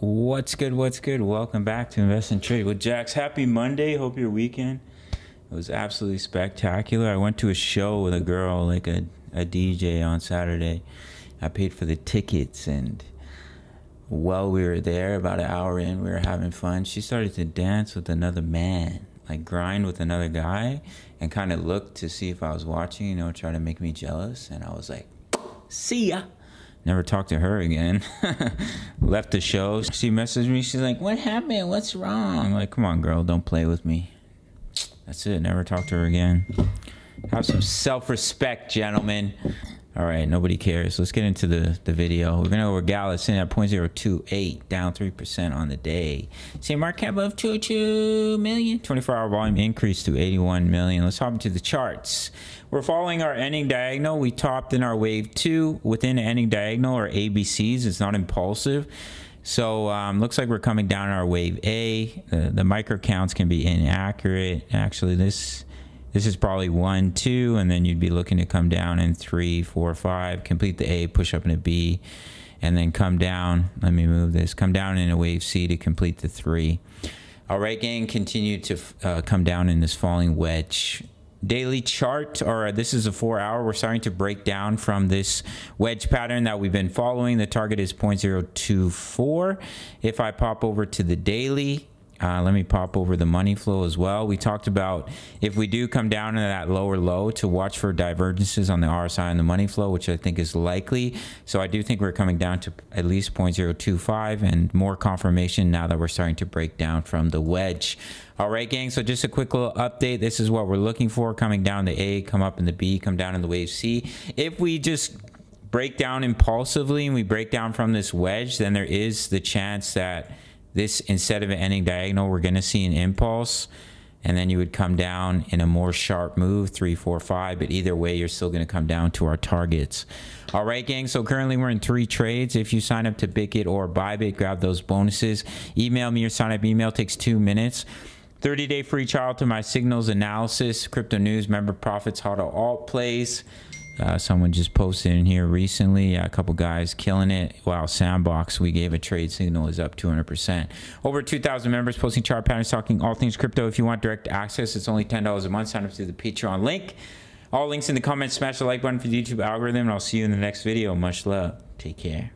What's good? What's good? Welcome back to Invest and Trade with Jaxx. Happy Monday. Hope your weekend was absolutely spectacular. I went to a show with a girl, like a, a DJ on Saturday. I paid for the tickets, and while we were there, about an hour in, we were having fun. She started to dance with another man, like grind with another guy, and kind of looked to see if I was watching, you know, try to make me jealous. And I was like, see ya. Never talked to her again. Left the show. She messaged me. She's like, "What happened? What's wrong?" I'm like, "Come on, girl, don't play with me." That's it. Never talk to her again. Have some self-respect, gentlemen. All right, nobody cares. Let's get into the, the video. We're going to go with Gala's in at 0.028, down 3% on the day. Same market cap of 202 million. 24-hour volume increased to 81 million. Let's hop into the charts. We're following our ending diagonal. We topped in our wave two within the ending diagonal or ABCs. It's not impulsive. So um, looks like we're coming down our wave A. The micro counts can be inaccurate. Actually, this this is probably one, two, and then you'd be looking to come down in three, four, five, complete the A, push up in a B, and then come down. Let me move this. Come down in a wave C to complete the three. All right, gang, continue to uh, come down in this falling wedge daily chart or this is a four hour we're starting to break down from this wedge pattern that we've been following the target is 0.024 if i pop over to the daily uh, let me pop over the money flow as well. We talked about if we do come down to that lower low to watch for divergences on the RSI and the money flow, which I think is likely. So I do think we're coming down to at least 0.025 and more confirmation now that we're starting to break down from the wedge. All right, gang. So just a quick little update. This is what we're looking for coming down the A, come up in the B, come down in the wave C. If we just break down impulsively and we break down from this wedge, then there is the chance that this instead of an ending diagonal we're going to see an impulse and then you would come down in a more sharp move three four five but either way you're still going to come down to our targets. All right gang so currently we're in three trades. If you sign up to Bitget or Bybit grab those bonuses. Email me your sign up email takes two minutes. 30 day free trial to my signals analysis crypto news member profits how to alt plays uh, someone just posted in here recently, a couple guys killing it. Wow, Sandbox, we gave a trade signal is up 200%. Over 2,000 members posting chart patterns, talking all things crypto. If you want direct access, it's only $10 a month. Sign up through the Patreon link. All links in the comments. Smash the like button for the YouTube algorithm, and I'll see you in the next video. Much love. Take care.